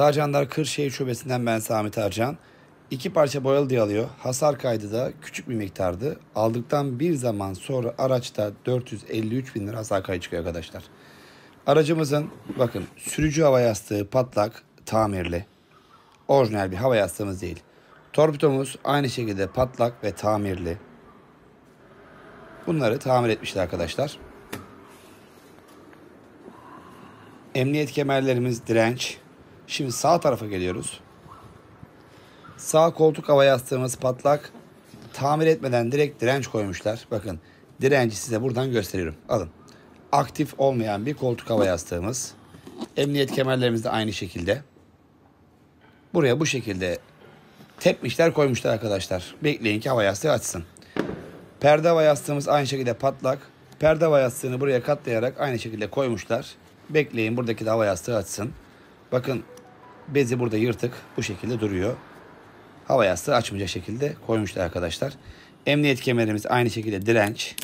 Tarcanlar Kırşehir Şubesi'nden ben Sami Tarcan. İki parça boyalı diye alıyor. Hasar kaydı da küçük bir miktardı. Aldıktan bir zaman sonra araçta 453 bin lira hasar kaydı çıkıyor arkadaşlar. Aracımızın bakın sürücü hava yastığı patlak tamirli. Orijinal bir hava yastığımız değil. Torpidomuz aynı şekilde patlak ve tamirli. Bunları tamir etmişler arkadaşlar. Emniyet kemerlerimiz direnç. Şimdi sağ tarafa geliyoruz. Sağ koltuk hava yastığımız patlak. Tamir etmeden direkt direnç koymuşlar. Bakın direnci size buradan gösteriyorum. Alın. Aktif olmayan bir koltuk hava yastığımız. Emniyet kemerlerimiz de aynı şekilde. Buraya bu şekilde tepmişler koymuşlar arkadaşlar. Bekleyin ki hava yastığı açsın. Perde hava yastığımız aynı şekilde patlak. Perde hava yastığını buraya katlayarak aynı şekilde koymuşlar. Bekleyin buradaki de hava yastığı açsın. Bakın bezi burada yırtık. Bu şekilde duruyor. Hava yastığı açmayacak şekilde koymuşlar arkadaşlar. Emniyet kemerimiz aynı şekilde direnç.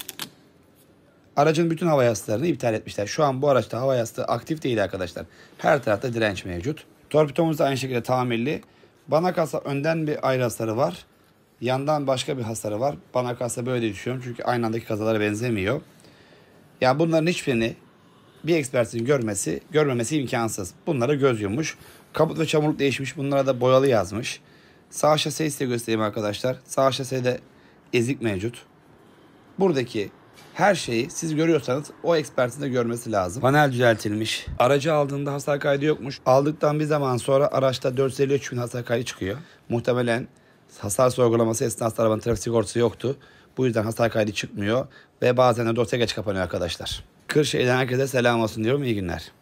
Aracın bütün hava yastıklarını iptal etmişler. Şu an bu araçta hava yastığı aktif değil arkadaşlar. Her tarafta direnç mevcut. Torpidomuz da aynı şekilde tamirli. Bana kalsa önden bir ayrı hasarı var. Yandan başka bir hasarı var. Bana kalsa böyle düşünüyorum. Çünkü aynı andaki kazalara benzemiyor. Yani bunların hiçbirini bir ekspertin görmesi, görmemesi imkansız. Bunlara göz yummuş. Kaput ve çamurluk değişmiş. Bunlara da boyalı yazmış. Sağ şaseyi size göstereyim arkadaşlar. Sağ şasede ezik mevcut. Buradaki her şeyi siz görüyorsanız o ekspertin de görmesi lazım. Panel düzeltilmiş. Aracı aldığında hasar kaydı yokmuş. Aldıktan bir zaman sonra araçta 453 bin hasar kaydı çıkıyor. Muhtemelen hasar sorgulaması esnasında arabanın trafik sigortası yoktu. Bu yüzden hasar kaydı çıkmıyor ve bazen de dosya geç kapanıyor arkadaşlar. Kırşehir'den herkese selam olsun diyorum. İyi günler.